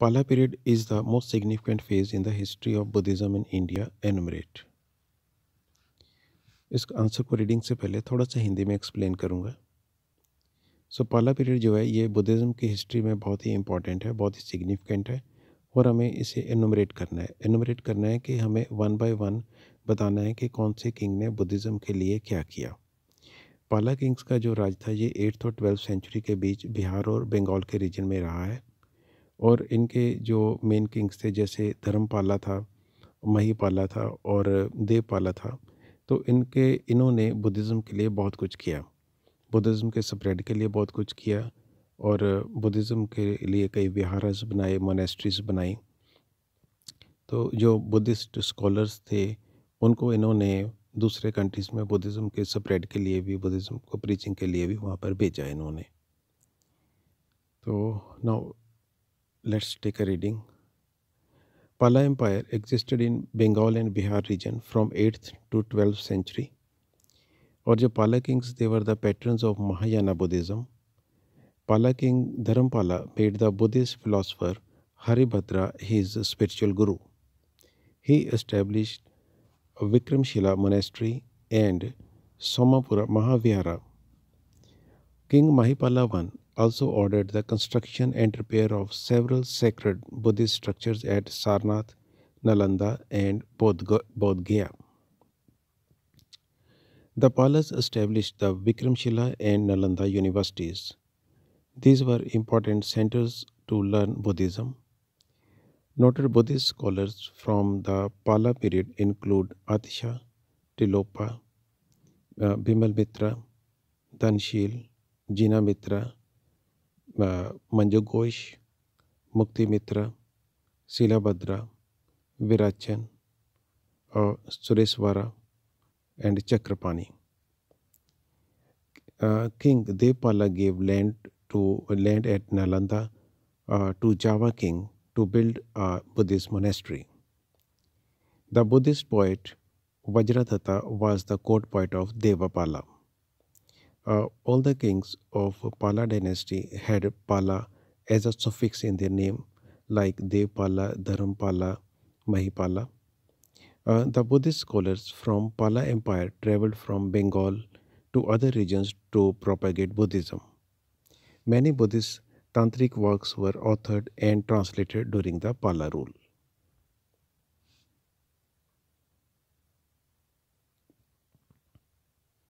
Pala period is the most significant phase in the history of Buddhism in India. Enumerate. इस answer को reading से पहले थोड़ा सा हिंदी में एक्सप्लेन करूँगा सो so, पाला पीरियड जो है ये बुद्धिज़्म की हिस्ट्री में बहुत ही इंपॉर्टेंट है बहुत ही सिग्निफिकेंट है और हमें इसे एनुमरेट करना है एनुमरेट करना है कि हमें वन बाय वन बताना है कि कौन से किंग ने बुद्धिज़्म के लिए क्या किया पाला किंग्स का जो राज था ये एट्थ और ट्वेल्थ सेंचुरी के बीच बिहार और बंगाल के रीजन में रहा है और इनके जो मेन किंग्स थे, जैसे धर्मपाला था, महीपाला था और देवपाला था तो इनके, इन्होंने बुद्धिज़्म के लिए बहुत कुछ किया। बुद्धिज़्म के स्प्रेड के लिए बहुत कुछ किया और बुद्धिज़्म के लिए कई विहारस बनाए मोनेस्ट्रीज बनाई। तो जो बुद्धिस्ट स्कॉलर्स थे, उनको इन्होंने दूसरे कंट्रीज़ में बुद्धिज़्म के स्प्रेड के लिए भी बुद्धिज़्म को प्रीचिंग के लिए भी वहाँ पर भेजा इन्होंने। तो now Let's take a reading. Pala Empire existed in Bengal and Bihar region from 8th to 12th century. और जो Pala kings they were the patrons of Mahayana Buddhism Pala king Dharmapala made the Buddhist philosopher Haribhadra his spiritual guru. He established Vikramshila monastery and Somapura Mahavihara. King Mahipala I also ordered the construction and repair of several sacred Buddhist structures at Sarnath, Nalanda, and Bodh Gaya. The Palas established the Vikramshila and Nalanda universities. These were important centers to learn Buddhism. Noted Buddhist scholars from the Pala period include Atisha, Tilopa, uh, Bimal Mitra, Jina Mitra, Manju Ghosh, Mukti Mitra Shilabhadra Virachana और Suresh Vara and Chakrapani. King Devapala gave land to land at Nalanda to Java king to build a Buddhist monastery the Buddhist poet Vajradatta was the court poet of Devapala Uh, all the kings of Pala dynasty had Pala as a suffix in their name like Devpala, Dharampala, Mahipala. Uh, the Buddhist scholars from Pala Empire traveled from Bengal to other regions to propagate Buddhism. Many Buddhist tantric works were authored and translated during the Pala rule.